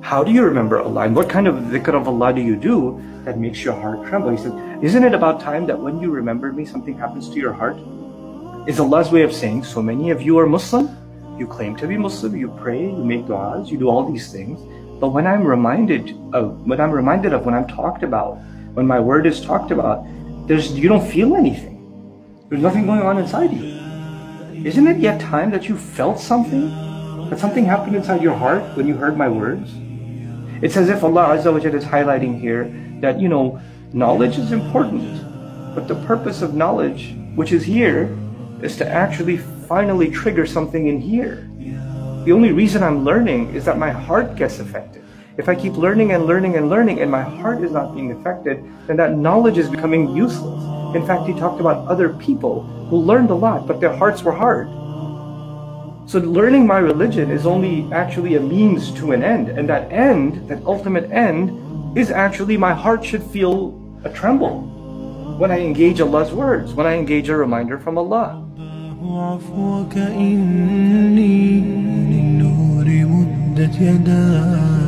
How do you remember Allah? And what kind of dhikr of Allah do you do that makes your heart tremble? He said, Isn't it about time that when you remember me, something happens to your heart? Is Allah's way of saying, so many of you are Muslim, you claim to be Muslim, you pray, you make du'as, you do all these things. But when I'm reminded of, when I'm reminded of, when I'm talked about, when my word is talked about, there's, you don't feel anything. There's nothing going on inside you. Isn't it yet time that you felt something? That something happened inside your heart when you heard my words? It's as if Allah Azza wa is highlighting here that, you know, knowledge is important, but the purpose of knowledge, which is here, is to actually finally trigger something in here. The only reason I'm learning is that my heart gets affected. If I keep learning and learning and learning and my heart is not being affected, then that knowledge is becoming useless. In fact, he talked about other people who learned a lot, but their hearts were hard. So learning my religion is only actually a means to an end. And that end, that ultimate end, is actually my heart should feel a tremble when I engage Allah's words, when I engage a reminder from Allah. عفوك إني للنور مدت يداي